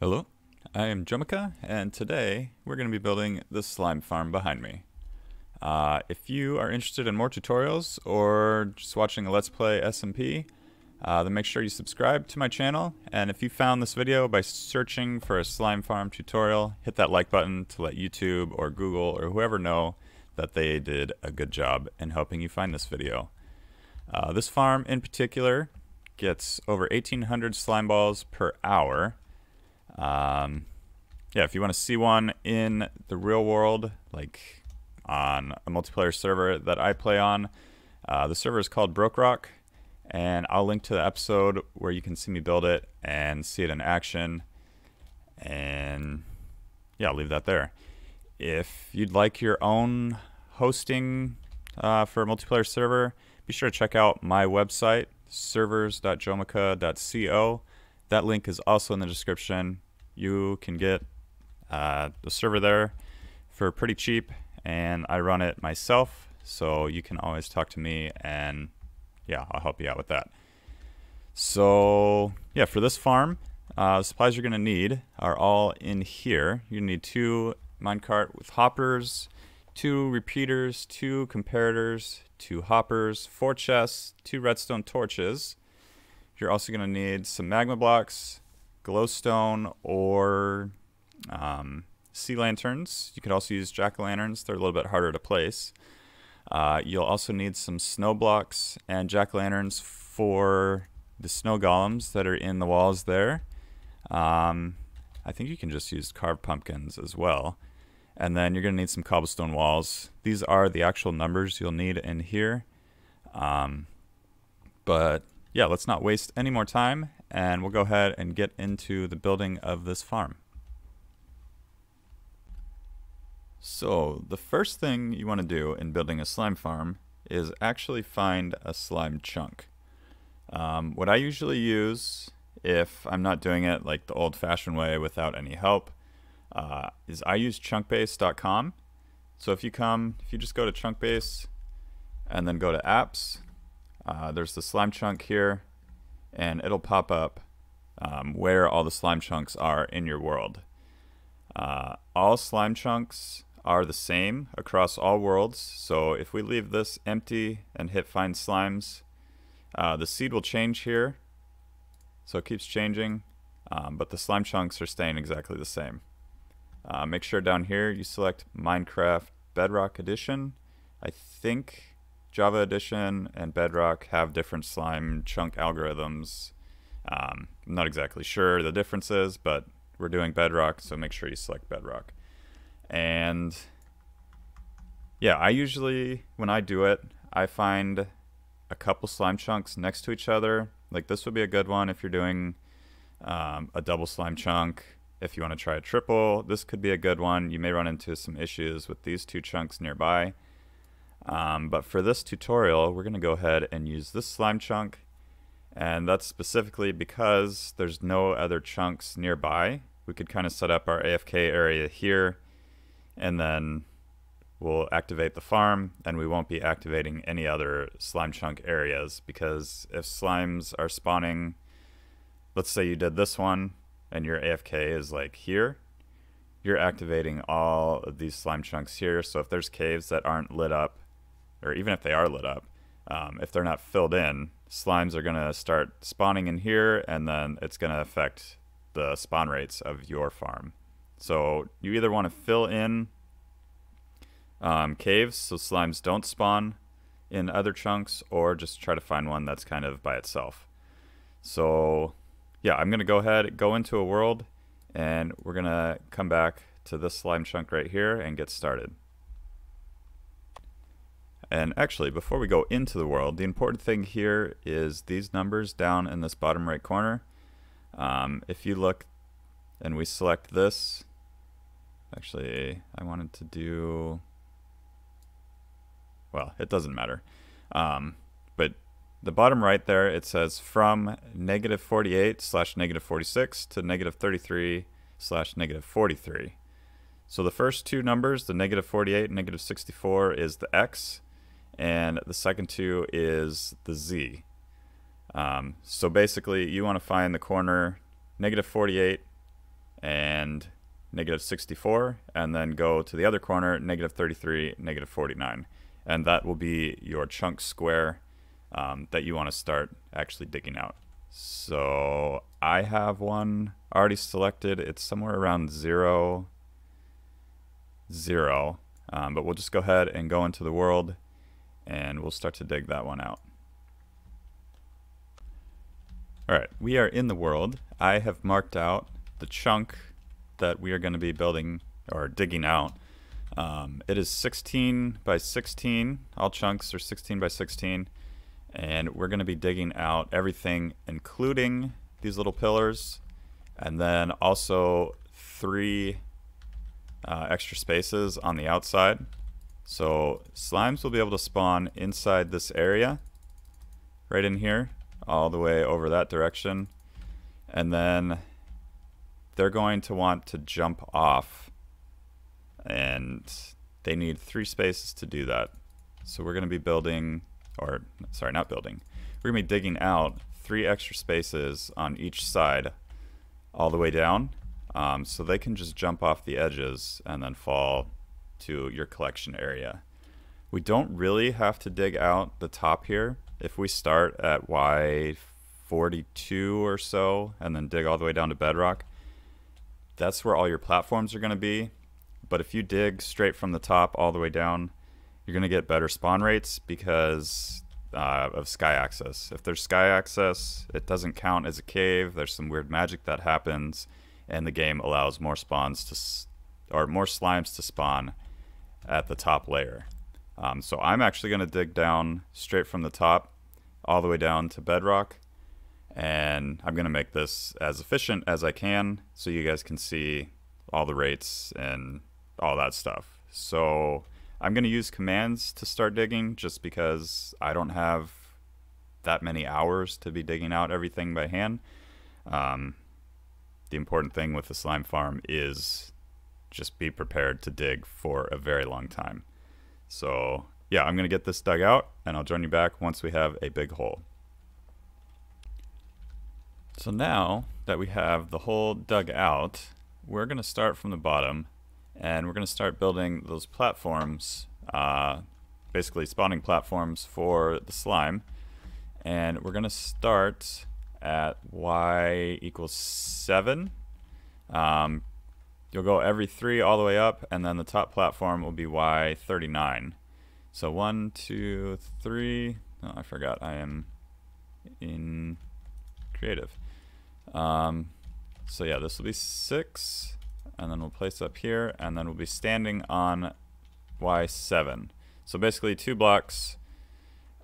Hello, I am Jomica, and today we're going to be building the slime farm behind me. Uh, if you are interested in more tutorials or just watching a Let's Play SMP, uh, then make sure you subscribe to my channel, and if you found this video by searching for a slime farm tutorial, hit that like button to let YouTube or Google or whoever know that they did a good job in helping you find this video. Uh, this farm in particular gets over 1800 slime balls per hour, um, yeah, if you want to see one in the real world, like on a multiplayer server that I play on, uh, the server is called BrokeRock, and I'll link to the episode where you can see me build it and see it in action. And yeah, I'll leave that there. If you'd like your own hosting uh, for a multiplayer server, be sure to check out my website, servers.jomica.co. That link is also in the description you can get uh, the server there for pretty cheap, and I run it myself, so you can always talk to me, and yeah, I'll help you out with that. So yeah, for this farm, uh, supplies you're gonna need are all in here. You need two minecart with hoppers, two repeaters, two comparators, two hoppers, four chests, two redstone torches. You're also gonna need some magma blocks, glowstone or um, sea lanterns. You could also use jack-o'-lanterns. They're a little bit harder to place. Uh, you'll also need some snow blocks and jack-o'-lanterns for the snow golems that are in the walls there. Um, I think you can just use carved pumpkins as well. And then you're going to need some cobblestone walls. These are the actual numbers you'll need in here. Um, but yeah, let's not waste any more time and we'll go ahead and get into the building of this farm. So the first thing you want to do in building a slime farm is actually find a slime chunk. Um, what I usually use if I'm not doing it like the old fashioned way without any help uh, is I use chunkbase.com. So if you come, if you just go to chunkbase and then go to apps, uh, there's the slime chunk here and it'll pop up um, where all the slime chunks are in your world. Uh, all slime chunks are the same across all worlds, so if we leave this empty and hit find slimes, uh, the seed will change here, so it keeps changing, um, but the slime chunks are staying exactly the same. Uh, make sure down here you select Minecraft Bedrock Edition. I think Java Edition and Bedrock have different slime chunk algorithms. Um, I'm not exactly sure the differences, but we're doing Bedrock, so make sure you select Bedrock. And yeah, I usually, when I do it, I find a couple slime chunks next to each other. Like this would be a good one if you're doing um, a double slime chunk. If you want to try a triple, this could be a good one. You may run into some issues with these two chunks nearby. Um, but for this tutorial, we're going to go ahead and use this slime chunk. And that's specifically because there's no other chunks nearby. We could kind of set up our AFK area here, and then we'll activate the farm, and we won't be activating any other slime chunk areas, because if slimes are spawning, let's say you did this one, and your AFK is like here, you're activating all of these slime chunks here, so if there's caves that aren't lit up, or even if they are lit up, um, if they're not filled in, slimes are going to start spawning in here, and then it's going to affect the spawn rates of your farm. So you either want to fill in um, caves so slimes don't spawn in other chunks, or just try to find one that's kind of by itself. So yeah, I'm going to go ahead, go into a world, and we're going to come back to this slime chunk right here and get started. And actually, before we go into the world, the important thing here is these numbers down in this bottom right corner. Um, if you look and we select this, actually, I wanted to do, well, it doesn't matter. Um, but the bottom right there, it says from negative 48 slash negative 46 to negative 33 slash negative 43. So the first two numbers, the negative 48 and negative 64, is the x, and the second two is the z. Um, so basically, you want to find the corner negative 48 and negative 64, and then go to the other corner, negative 33, negative 49. And that will be your chunk square um, that you want to start actually digging out. So I have one already selected. It's somewhere around zero, zero. Um, but we'll just go ahead and go into the world and we'll start to dig that one out. All right, we are in the world. I have marked out the chunk that we are going to be building or digging out. Um, it is 16 by 16. All chunks are 16 by 16. And we're going to be digging out everything, including these little pillars, and then also three uh, extra spaces on the outside. So slimes will be able to spawn inside this area, right in here, all the way over that direction. And then they're going to want to jump off and they need three spaces to do that. So we're going to be building, or sorry, not building. We're going to be digging out three extra spaces on each side all the way down um, so they can just jump off the edges and then fall to your collection area. We don't really have to dig out the top here. If we start at Y42 or so and then dig all the way down to bedrock, that's where all your platforms are going to be. But if you dig straight from the top all the way down, you're going to get better spawn rates because uh, of sky access. If there's sky access, it doesn't count as a cave. There's some weird magic that happens, and the game allows more spawns to, or more slimes to spawn at the top layer. Um, so I'm actually going to dig down straight from the top all the way down to bedrock and I'm going to make this as efficient as I can so you guys can see all the rates and all that stuff. So I'm going to use commands to start digging just because I don't have that many hours to be digging out everything by hand. Um, the important thing with the slime farm is just be prepared to dig for a very long time. So yeah, I'm going to get this dug out and I'll join you back once we have a big hole. So now that we have the hole dug out, we're going to start from the bottom and we're going to start building those platforms, uh, basically spawning platforms for the slime. And we're going to start at y equals 7. Um, you'll go every 3 all the way up, and then the top platform will be y39. So one, two, three. Oh, I forgot I am in creative. Um, so yeah, this will be 6, and then we'll place up here, and then we'll be standing on Y7. So basically two blocks,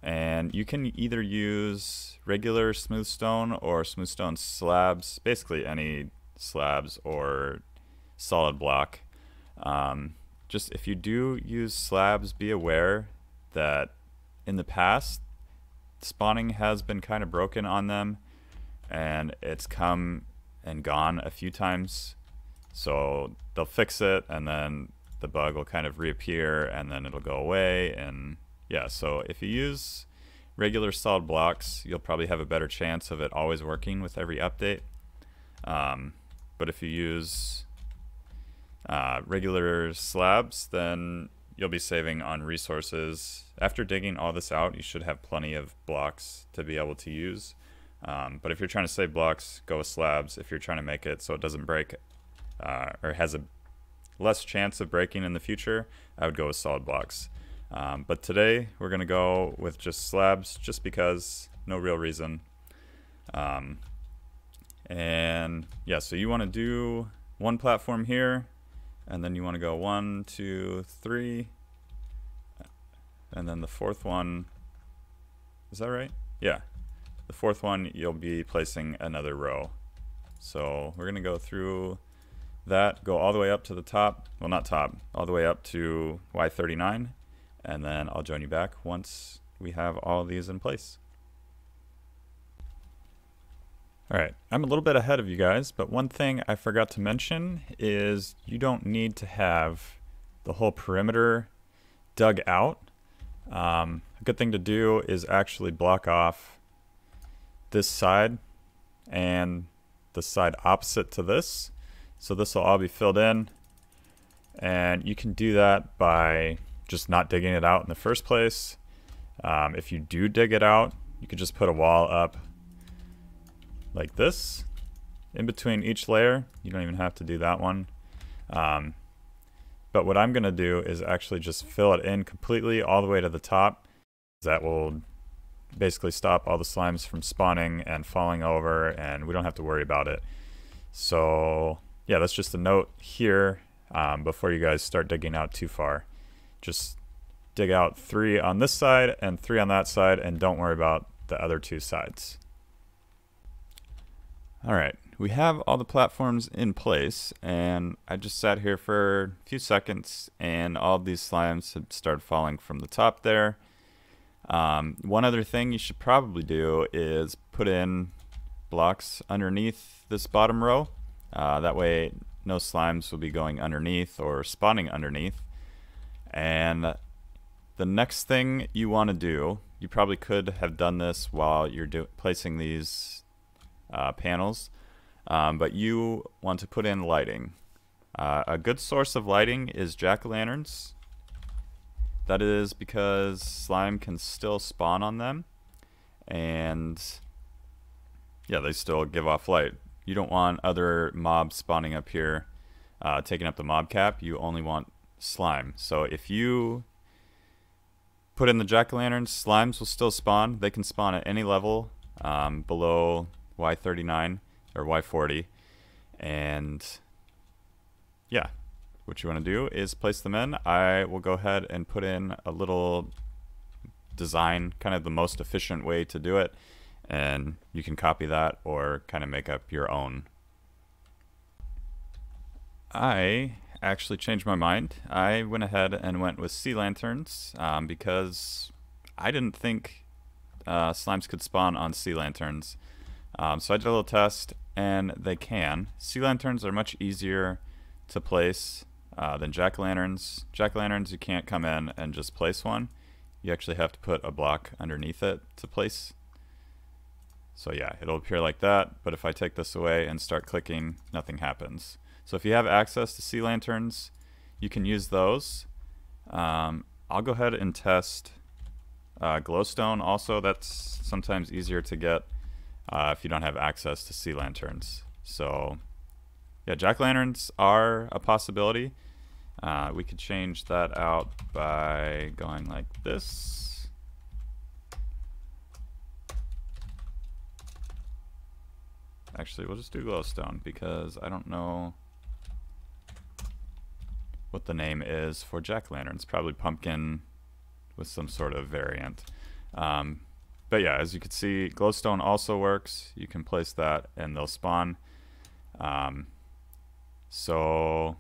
and you can either use regular smooth stone or smooth stone slabs, basically any slabs or solid block. Um, just if you do use slabs, be aware that in the past, spawning has been kind of broken on them and it's come and gone a few times. So they'll fix it and then the bug will kind of reappear and then it'll go away. And yeah, so if you use regular solid blocks, you'll probably have a better chance of it always working with every update. Um, but if you use uh, regular slabs, then you'll be saving on resources. After digging all this out, you should have plenty of blocks to be able to use. Um, but if you're trying to save blocks, go with slabs. If you're trying to make it so it doesn't break uh, or has a less chance of breaking in the future, I would go with solid blocks. Um, but today we're going to go with just slabs just because, no real reason. Um, and yeah, so you want to do one platform here, and then you want to go one, two, three, and then the fourth one. Is that right? Yeah, the fourth one, you'll be placing another row. So we're going to go through that, go all the way up to the top, well not top, all the way up to Y39, and then I'll join you back once we have all these in place. Alright, I'm a little bit ahead of you guys, but one thing I forgot to mention is you don't need to have the whole perimeter dug out. Um, a good thing to do is actually block off this side and the side opposite to this So this will all be filled in. And you can do that by just not digging it out in the first place. Um, if you do dig it out, you can just put a wall up like this in between each layer. You don't even have to do that one. Um, but what I'm going to do is actually just fill it in completely all the way to the top. That will basically stop all the slimes from spawning and falling over and we don't have to worry about it. So yeah, that's just a note here um, before you guys start digging out too far. Just dig out three on this side and three on that side and don't worry about the other two sides. All right, we have all the platforms in place and I just sat here for a few seconds and all these slimes have started falling from the top there. Um, one other thing you should probably do is put in blocks underneath this bottom row. Uh, that way no slimes will be going underneath or spawning underneath. And the next thing you want to do, you probably could have done this while you're placing these uh, panels, um, but you want to put in lighting. Uh, a good source of lighting is jack-o'-lanterns. That is because slime can still spawn on them and yeah, they still give off light. You don't want other mobs spawning up here uh, taking up the mob cap. You only want slime. So if you put in the jack-o'-lanterns, slimes will still spawn. They can spawn at any level um, below Y39 or Y40. And yeah, what you want to do is place them in. I will go ahead and put in a little design, kind of the most efficient way to do it. And you can copy that or kind of make up your own. I actually changed my mind. I went ahead and went with sea lanterns um, because I didn't think uh, slimes could spawn on sea lanterns. Um, so I did a little test and they can. Sea lanterns are much easier to place uh, than jack-o'-lanterns. Jack-o'-lanterns, you can't come in and just place one. You actually have to put a block underneath it to place. So yeah, it'll appear like that, but if I take this away and start clicking, nothing happens. So if you have access to sea lanterns, you can use those. Um, I'll go ahead and test uh, glowstone also. That's sometimes easier to get uh, if you don't have access to sea lanterns. So yeah, jack-lanterns are a possibility. Uh, we could change that out by going like this. Actually, we'll just do glowstone because I don't know what the name is for jack-lanterns. Probably pumpkin with some sort of variant. Um, but yeah, as you can see, glowstone also works. You can place that and they'll spawn. Um, so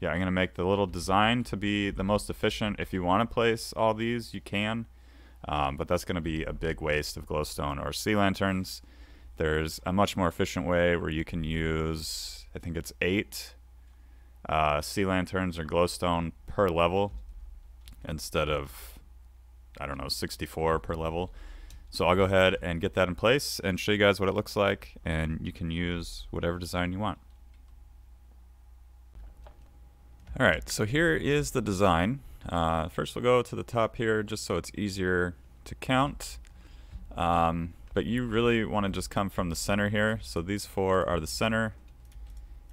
yeah, I'm going to make the little design to be the most efficient. If you want to place all these, you can. Um, but that's going to be a big waste of glowstone or sea lanterns. There's a much more efficient way where you can use, I think it's eight uh, sea lanterns or glowstone per level instead of, I don't know, 64 per level. So I'll go ahead and get that in place and show you guys what it looks like and you can use whatever design you want. Alright, so here is the design. Uh, first we'll go to the top here just so it's easier to count. Um, but you really want to just come from the center here. So these four are the center.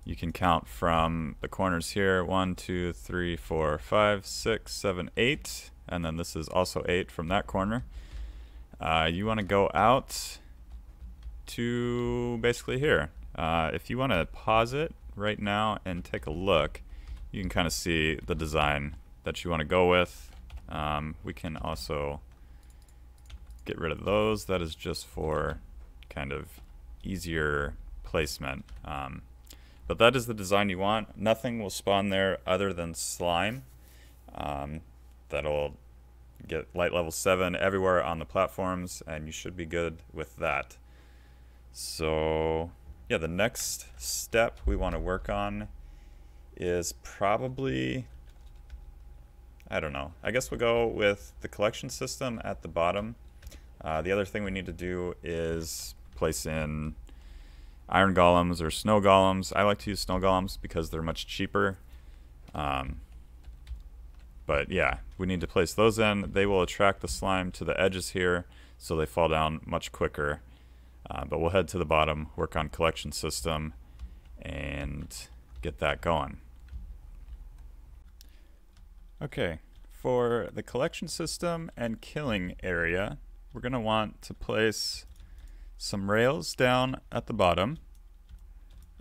You can count from the corners here. One, two, three, four, five, six, seven, eight. And then this is also eight from that corner. Uh, you want to go out to basically here. Uh, if you want to pause it right now and take a look, you can kind of see the design that you want to go with. Um, we can also get rid of those. That is just for kind of easier placement. Um, but that is the design you want. Nothing will spawn there other than slime. Um, that'll get light level 7 everywhere on the platforms and you should be good with that. So yeah, the next step we want to work on is probably, I don't know, I guess we'll go with the collection system at the bottom. Uh, the other thing we need to do is place in iron golems or snow golems. I like to use snow golems because they're much cheaper. Um, but yeah, we need to place those in. They will attract the slime to the edges here so they fall down much quicker. Uh, but we'll head to the bottom, work on collection system, and get that going. Okay, for the collection system and killing area, we're going to want to place some rails down at the bottom.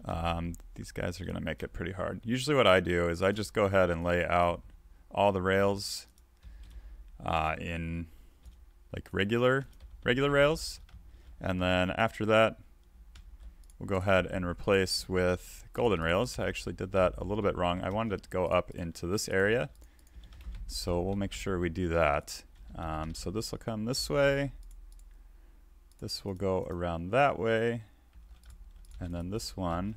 Um, these guys are going to make it pretty hard. Usually what I do is I just go ahead and lay out all the rails uh, in like regular regular rails. And then after that we'll go ahead and replace with golden rails. I actually did that a little bit wrong. I wanted it to go up into this area. So we'll make sure we do that. Um, so this will come this way. This will go around that way. And then this one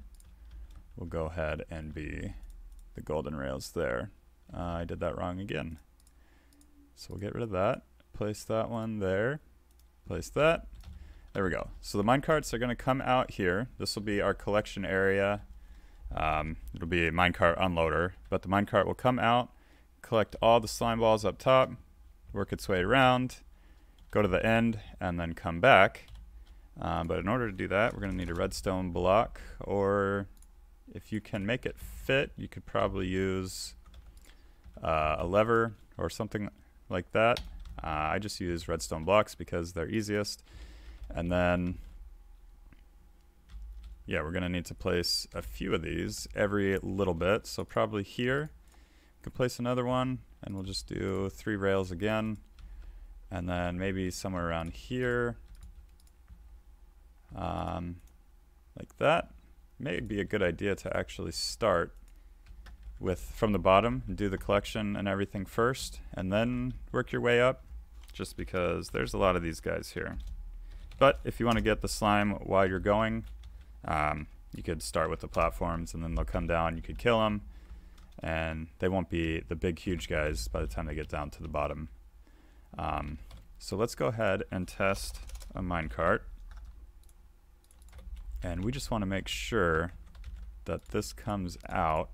will go ahead and be the golden rails there. Uh, I did that wrong again. So we'll get rid of that. Place that one there. Place that. There we go. So the minecarts are going to come out here. This will be our collection area. Um, it'll be a minecart unloader, but the minecart will come out, collect all the slime balls up top, work its way around, go to the end, and then come back. Um, but in order to do that, we're going to need a redstone block, or if you can make it fit, you could probably use uh, a lever or something like that. Uh, I just use redstone blocks because they're easiest. And then, yeah, we're going to need to place a few of these every little bit. So probably here, we can place another one and we'll just do three rails again. And then maybe somewhere around here, um, like that. May be a good idea to actually start with from the bottom, do the collection and everything first, and then work your way up, just because there's a lot of these guys here. But if you want to get the slime while you're going, um, you could start with the platforms and then they'll come down, you could kill them, and they won't be the big huge guys by the time they get down to the bottom. Um, so let's go ahead and test a minecart. And we just want to make sure that this comes out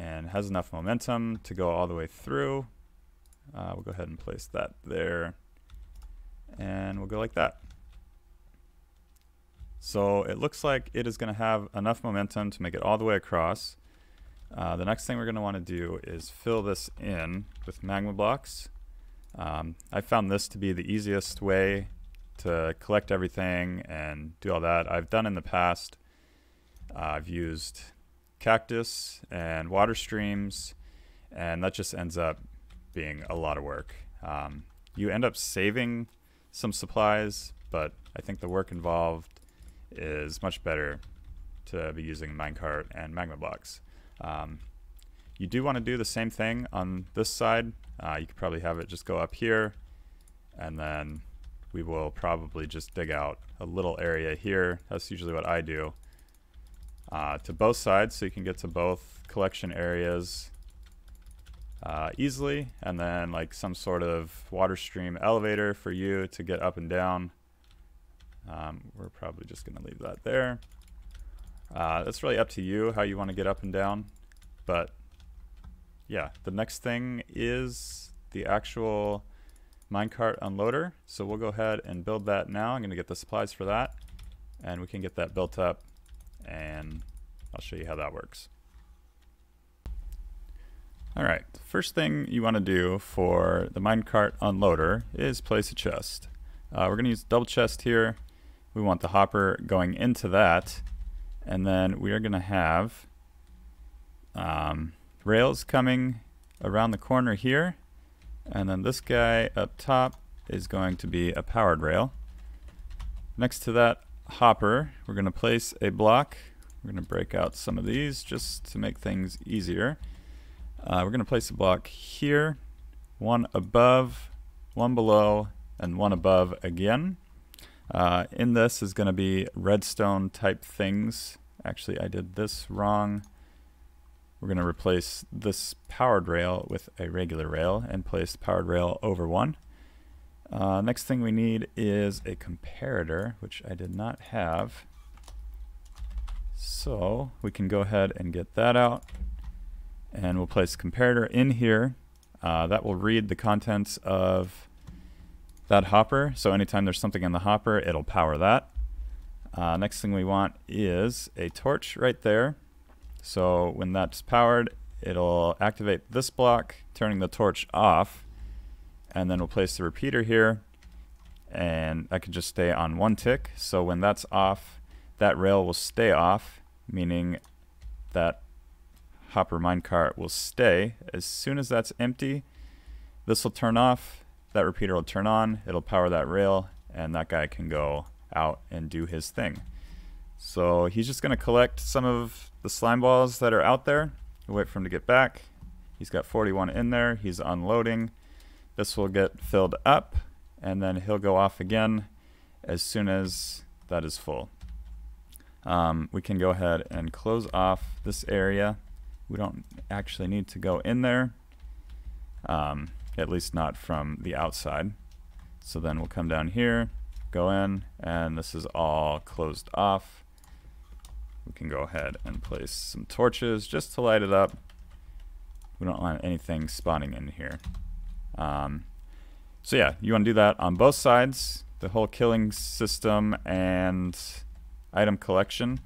and has enough momentum to go all the way through. Uh, we'll go ahead and place that there and we'll go like that. So it looks like it is going to have enough momentum to make it all the way across. Uh, the next thing we're going to want to do is fill this in with magma blocks. Um, I found this to be the easiest way to collect everything and do all that. I've done in the past. Uh, I've used cactus and water streams, and that just ends up being a lot of work. Um, you end up saving some supplies, but I think the work involved is much better to be using minecart and magma blocks. Um, you do want to do the same thing on this side. Uh, you could probably have it just go up here, and then we will probably just dig out a little area here. That's usually what I do uh, to both sides so you can get to both collection areas uh, easily and then like some sort of water stream elevator for you to get up and down. Um, we're probably just gonna leave that there. Uh, that's really up to you how you want to get up and down but yeah the next thing is the actual minecart unloader. So we'll go ahead and build that now. I'm gonna get the supplies for that and we can get that built up and I'll show you how that works. Alright, the first thing you want to do for the minecart unloader is place a chest. Uh, we're going to use double chest here. We want the hopper going into that and then we are going to have um, rails coming around the corner here and then this guy up top is going to be a powered rail. Next to that hopper, we're going to place a block. We're going to break out some of these just to make things easier. Uh, we're going to place a block here, one above, one below, and one above again. Uh, in this is going to be redstone type things. Actually, I did this wrong. We're going to replace this powered rail with a regular rail and place powered rail over one. Uh, next thing we need is a comparator, which I did not have. So we can go ahead and get that out and we'll place comparator in here. Uh, that will read the contents of that hopper. So anytime there's something in the hopper, it'll power that. Uh, next thing we want is a torch right there. So when that's powered, it'll activate this block, turning the torch off. And then we'll place the repeater here. And that can just stay on one tick. So when that's off, that rail will stay off, meaning that hopper minecart will stay. As soon as that's empty, this will turn off, that repeater will turn on, it'll power that rail, and that guy can go out and do his thing. So he's just going to collect some of the slime balls that are out there. We'll wait for him to get back. He's got 41 in there. He's unloading. This will get filled up, and then he'll go off again as soon as that is full. Um, we can go ahead and close off this area. We don't actually need to go in there, um, at least not from the outside. So then we'll come down here, go in, and this is all closed off. We can go ahead and place some torches just to light it up. We don't want anything spawning in here. Um, so yeah, you want to do that on both sides, the whole killing system and item collection.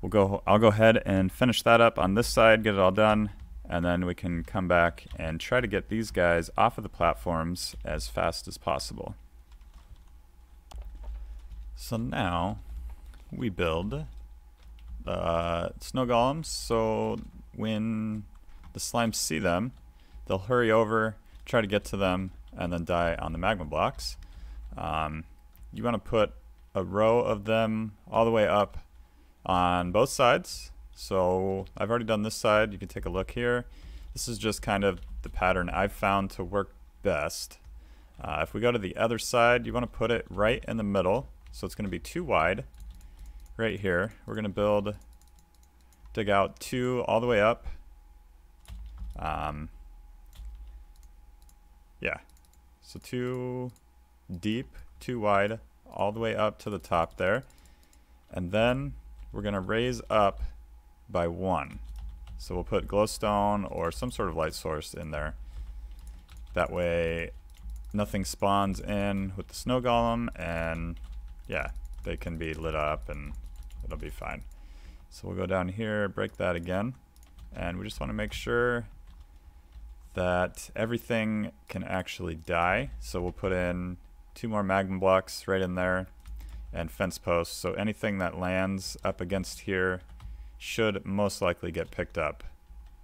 We'll go. I'll go ahead and finish that up on this side, get it all done, and then we can come back and try to get these guys off of the platforms as fast as possible. So now we build uh, snow golems. So when the slimes see them, they'll hurry over, try to get to them, and then die on the magma blocks. Um, you want to put a row of them all the way up on both sides. So I've already done this side. You can take a look here. This is just kind of the pattern I've found to work best. Uh, if we go to the other side, you want to put it right in the middle. So it's going to be too wide right here. We're going to build, dig out two all the way up. Um, yeah, so two deep, two wide, all the way up to the top there. And then we're going to raise up by one. So we'll put glowstone or some sort of light source in there. That way nothing spawns in with the snow golem and yeah, they can be lit up and it'll be fine. So we'll go down here, break that again, and we just want to make sure that everything can actually die. So we'll put in two more magma blocks right in there and fence posts. So anything that lands up against here should most likely get picked up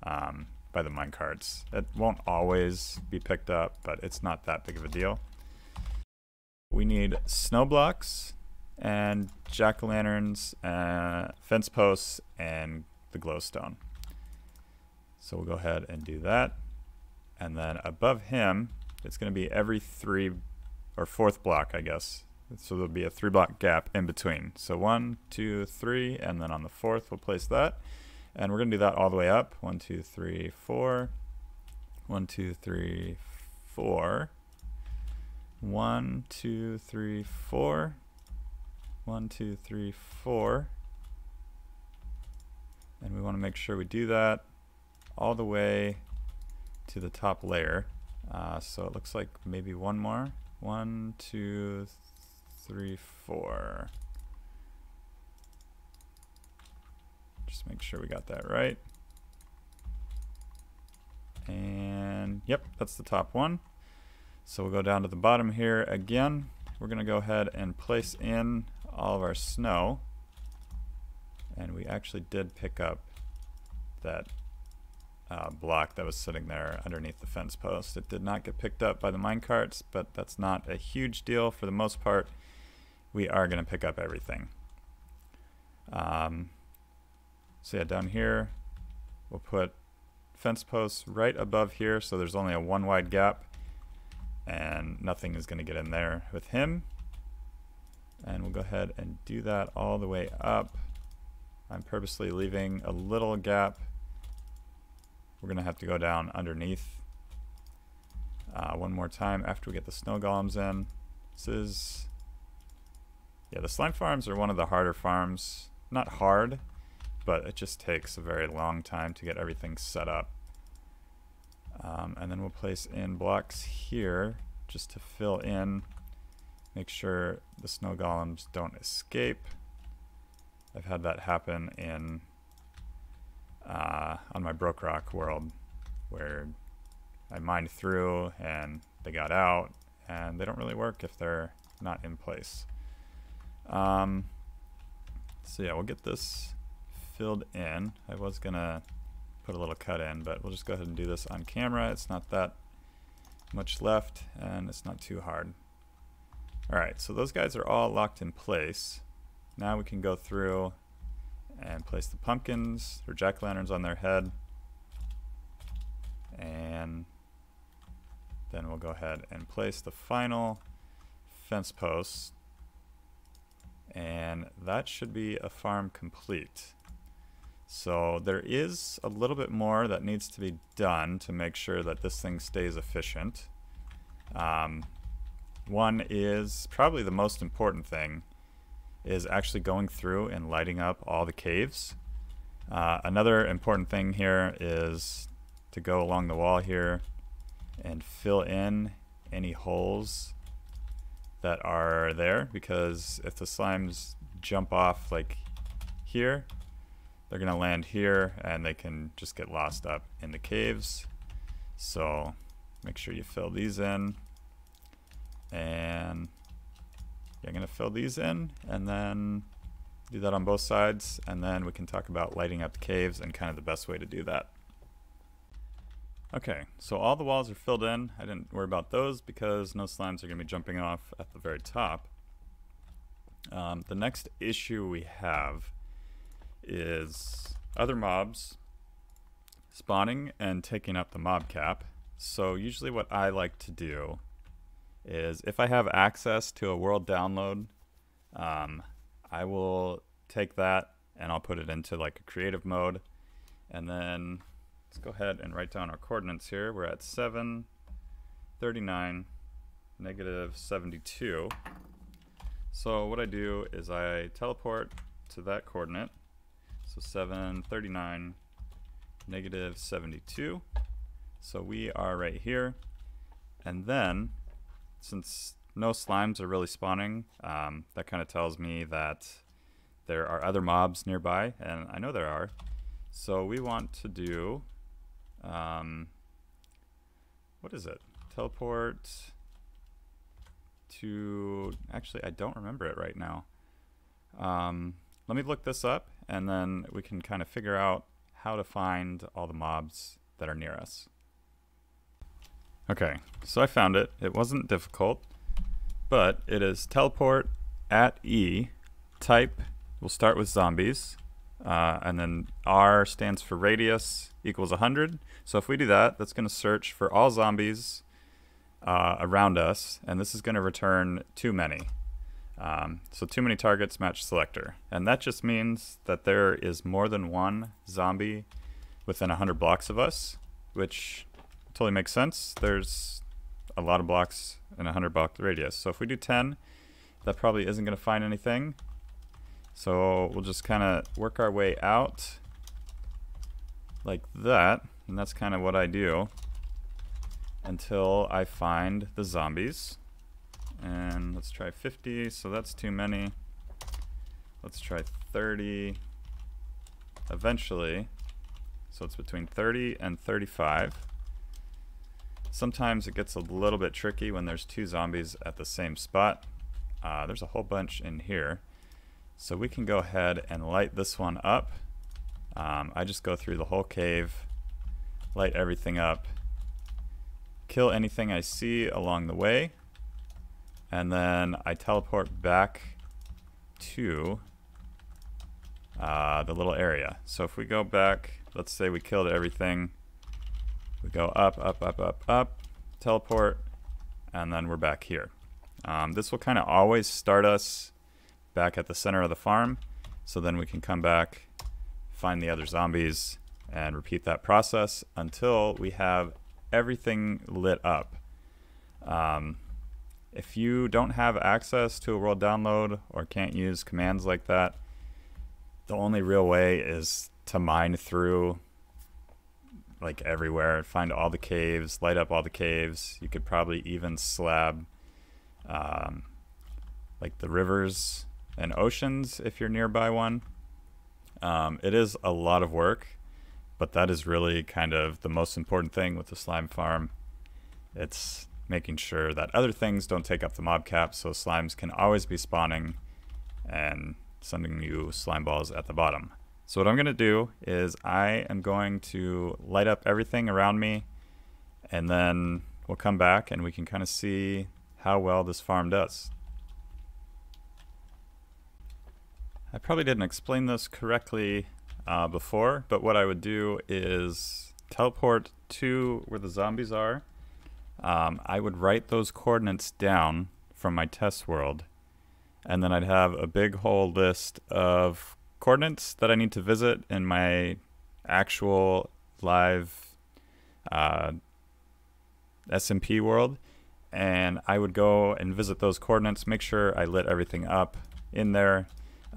um, by the minecarts. It won't always be picked up, but it's not that big of a deal. We need snow blocks and jack-o'-lanterns, uh, fence posts, and the glowstone. So we'll go ahead and do that. And then above him, it's going to be every three or fourth block, I guess. So there'll be a three block gap in between. So one, two, three, and then on the fourth we'll place that. And we're going to do that all the way up. One, two, three, four. One, two, three, four. One, two, three, four. One, two, three, four. And we want to make sure we do that all the way to the top layer. Uh, so it looks like maybe one more. One, two, three, four. Just make sure we got that right. And yep, that's the top one. So we'll go down to the bottom here again. We're going to go ahead and place in all of our snow. And we actually did pick up that uh, block that was sitting there underneath the fence post. It did not get picked up by the mine carts, but that's not a huge deal. For the most part, we are going to pick up everything. Um, so yeah, down here, we'll put fence posts right above here, so there's only a one wide gap, and nothing is going to get in there with him. And we'll go ahead and do that all the way up. I'm purposely leaving a little gap we're going to have to go down underneath uh, one more time after we get the snow golems in. This is, yeah, the slime farms are one of the harder farms. Not hard, but it just takes a very long time to get everything set up. Um, and then we'll place in blocks here just to fill in, make sure the snow golems don't escape. I've had that happen in uh, on my BrokeRock world where I mined through and they got out and they don't really work if they're not in place. Um, so yeah, we'll get this filled in. I was gonna put a little cut in, but we'll just go ahead and do this on camera. It's not that much left and it's not too hard. Alright, so those guys are all locked in place. Now we can go through and place the pumpkins or jack-o'-lanterns on their head. And then we'll go ahead and place the final fence posts. And that should be a farm complete. So there is a little bit more that needs to be done to make sure that this thing stays efficient. Um, one is probably the most important thing is actually going through and lighting up all the caves. Uh, another important thing here is to go along the wall here and fill in any holes that are there because if the slimes jump off like here they're gonna land here and they can just get lost up in the caves so make sure you fill these in and you're gonna fill these in and then do that on both sides and then we can talk about lighting up the caves and kind of the best way to do that. Okay so all the walls are filled in. I didn't worry about those because no slimes are gonna be jumping off at the very top. Um, the next issue we have is other mobs spawning and taking up the mob cap. So usually what I like to do is if I have access to a world download, um, I will take that and I'll put it into like a creative mode. And then let's go ahead and write down our coordinates here. We're at 7, 39, negative 72. So what I do is I teleport to that coordinate so 739, negative 72. So we are right here. And then, since no slimes are really spawning, um, that kind of tells me that there are other mobs nearby, and I know there are. So we want to do, um, what is it? Teleport to, actually I don't remember it right now. Um, let me look this up and then we can kind of figure out how to find all the mobs that are near us. Okay, so I found it. It wasn't difficult, but it is teleport at E, type, we'll start with zombies, uh, and then R stands for radius equals 100. So if we do that, that's going to search for all zombies uh, around us, and this is going to return too many. Um, so too many targets match selector. And that just means that there is more than one zombie within 100 blocks of us, which totally makes sense. There's a lot of blocks in a 100 block radius. So if we do 10, that probably isn't going to find anything. So we'll just kind of work our way out like that. And that's kind of what I do until I find the zombies. And let's try 50, so that's too many. Let's try 30 eventually. So it's between 30 and 35. Sometimes it gets a little bit tricky when there's two zombies at the same spot. Uh, there's a whole bunch in here. So we can go ahead and light this one up. Um, I just go through the whole cave, light everything up, kill anything I see along the way, and then I teleport back to uh, the little area. So if we go back, let's say we killed everything, we go up, up, up, up, up, teleport, and then we're back here. Um, this will kind of always start us back at the center of the farm, so then we can come back, find the other zombies, and repeat that process until we have everything lit up. Um, if you don't have access to a world download or can't use commands like that, the only real way is to mine through like everywhere, find all the caves, light up all the caves. You could probably even slab um, like the rivers and oceans if you're nearby one. Um, it is a lot of work, but that is really kind of the most important thing with the slime farm. It's making sure that other things don't take up the mob cap so slimes can always be spawning and sending you slime balls at the bottom. So what I'm going to do is I am going to light up everything around me and then we'll come back and we can kind of see how well this farm does. I probably didn't explain this correctly uh, before, but what I would do is teleport to where the zombies are. Um, I would write those coordinates down from my test world, and then I'd have a big whole list of coordinates that I need to visit in my actual live uh, SMP world. And I would go and visit those coordinates, make sure I lit everything up in there,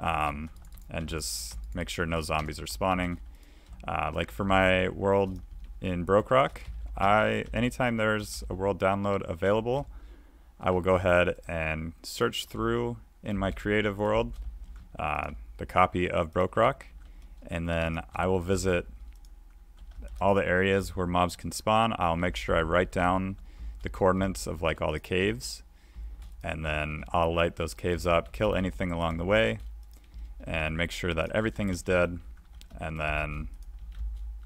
um, and just make sure no zombies are spawning. Uh, like for my world in BrokeRock, I anytime there's a world download available, I will go ahead and search through in my creative world uh, the copy of BrokeRock, and then I will visit all the areas where mobs can spawn. I'll make sure I write down the coordinates of like all the caves, and then I'll light those caves up, kill anything along the way, and make sure that everything is dead. And then,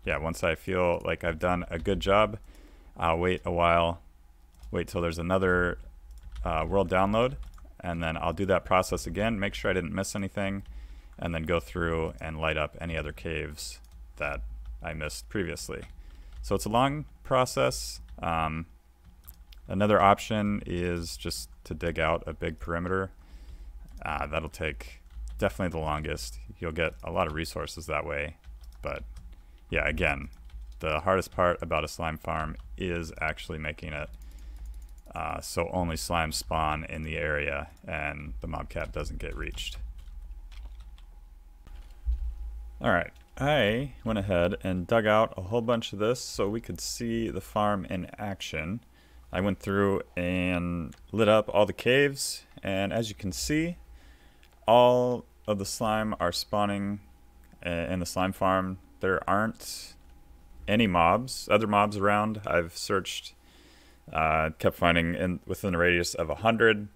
yeah, once I feel like I've done a good job, I'll wait a while, wait till there's another uh, world download, and then I'll do that process again, make sure I didn't miss anything, and then go through and light up any other caves that I missed previously. So it's a long process. Um, another option is just to dig out a big perimeter. Uh, that'll take definitely the longest. You'll get a lot of resources that way. But yeah, again, the hardest part about a slime farm is actually making it uh, so only slimes spawn in the area and the mob cap doesn't get reached. Alright, I went ahead and dug out a whole bunch of this so we could see the farm in action. I went through and lit up all the caves, and as you can see, all of the slime are spawning in the slime farm. There aren't any mobs, other mobs around. I've searched, uh, kept finding in within a radius of 100,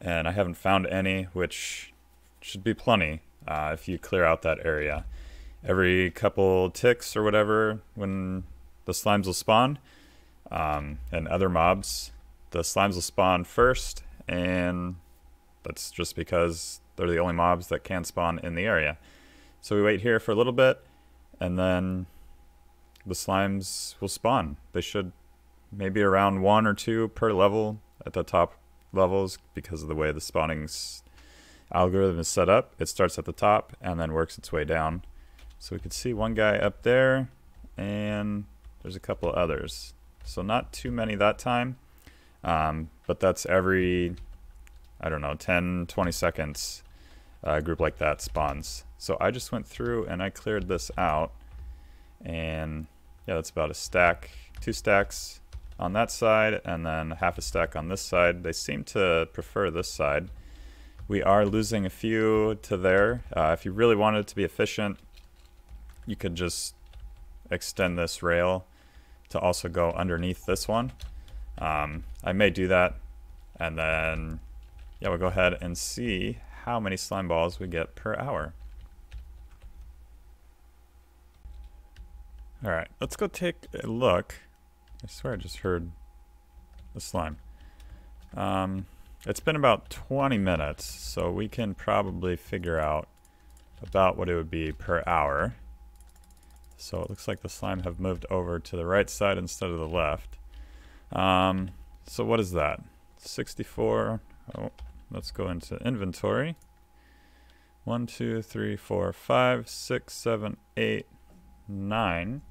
and I haven't found any, which should be plenty uh, if you clear out that area every couple ticks or whatever when the slimes will spawn. Um, and other mobs, the slimes will spawn first, and that's just because they're the only mobs that can spawn in the area. So we wait here for a little bit, and then the slimes will spawn. They should maybe around one or two per level at the top levels because of the way the spawning's algorithm is set up. It starts at the top and then works its way down. So we can see one guy up there, and there's a couple others. So not too many that time, um, but that's every, I don't know, 10, 20 seconds a group like that spawns. So I just went through and I cleared this out, and yeah, that's about a stack, two stacks on that side, and then half a stack on this side. They seem to prefer this side. We are losing a few to there. Uh, if you really wanted to be efficient, you could just extend this rail to also go underneath this one. Um, I may do that and then yeah we'll go ahead and see how many slime balls we get per hour. Alright, let's go take a look. I swear I just heard the slime. Um, it's been about 20 minutes, so we can probably figure out about what it would be per hour. So it looks like the slime have moved over to the right side instead of the left. Um, so what is that? 64. Oh, let's go into inventory. 1, 2, 3, 4, 5, 6, 7, 8, 9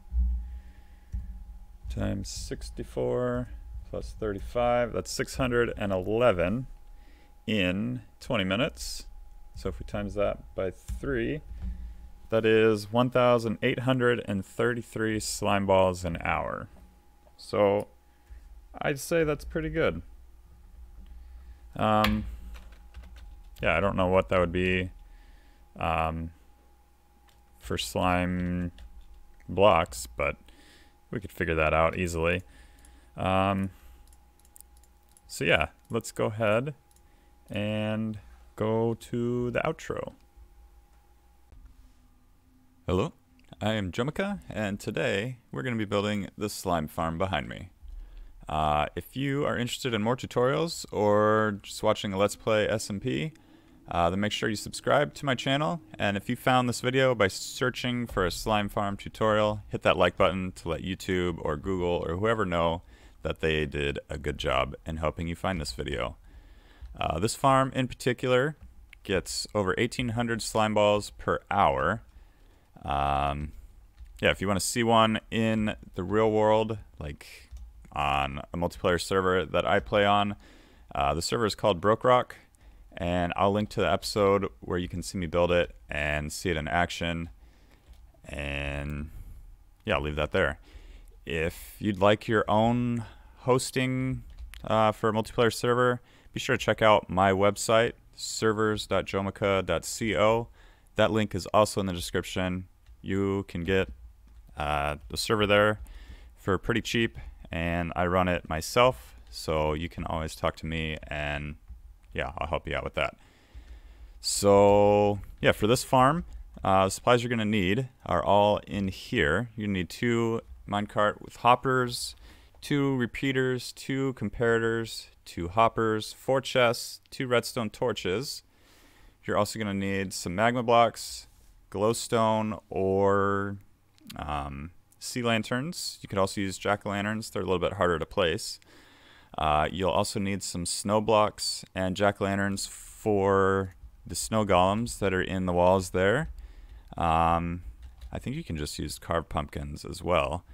times 64 plus 35. That's 611 in 20 minutes. So if we times that by 3, that is 1,833 slime balls an hour. So I'd say that's pretty good. Um, yeah, I don't know what that would be um, for slime blocks, but we could figure that out easily. Um, so yeah, let's go ahead and go to the outro. Hello, I am Jomica, and today we're going to be building the slime farm behind me. Uh, if you are interested in more tutorials or just watching a Let's Play SMP, uh, then make sure you subscribe to my channel. And if you found this video by searching for a slime farm tutorial, hit that like button to let YouTube or Google or whoever know that they did a good job in helping you find this video. Uh, this farm in particular gets over 1800 slime balls per hour um, yeah, if you want to see one in the real world, like on a multiplayer server that I play on, uh, the server is called BrokeRock, and I'll link to the episode where you can see me build it and see it in action. And yeah, I'll leave that there. If you'd like your own hosting uh, for a multiplayer server, be sure to check out my website, servers.jomica.co. That link is also in the description you can get uh, the server there for pretty cheap, and I run it myself, so you can always talk to me, and yeah, I'll help you out with that. So yeah, for this farm, uh, supplies you're gonna need are all in here. You need two minecart with hoppers, two repeaters, two comparators, two hoppers, four chests, two redstone torches. You're also gonna need some magma blocks, glowstone or um, sea lanterns. You could also use jack-o'-lanterns. They're a little bit harder to place. Uh, you'll also need some snow blocks and jack-o'-lanterns for the snow golems that are in the walls there. Um, I think you can just use carved pumpkins as well.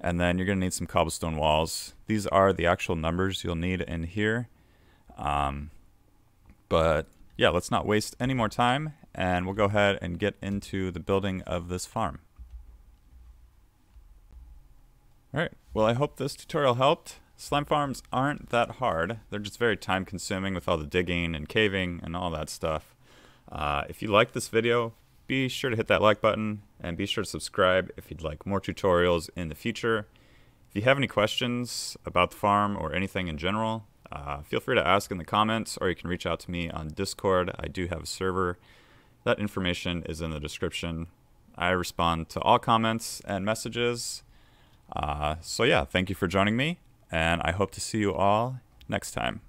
And then you're going to need some cobblestone walls. These are the actual numbers you'll need in here. Um, but yeah, let's not waste any more time and we'll go ahead and get into the building of this farm. Alright, well I hope this tutorial helped. Slime farms aren't that hard, they're just very time consuming with all the digging and caving and all that stuff. Uh, if you like this video, be sure to hit that like button and be sure to subscribe if you'd like more tutorials in the future. If you have any questions about the farm or anything in general, uh, feel free to ask in the comments or you can reach out to me on Discord. I do have a server that information is in the description. I respond to all comments and messages. Uh, so, yeah, thank you for joining me, and I hope to see you all next time.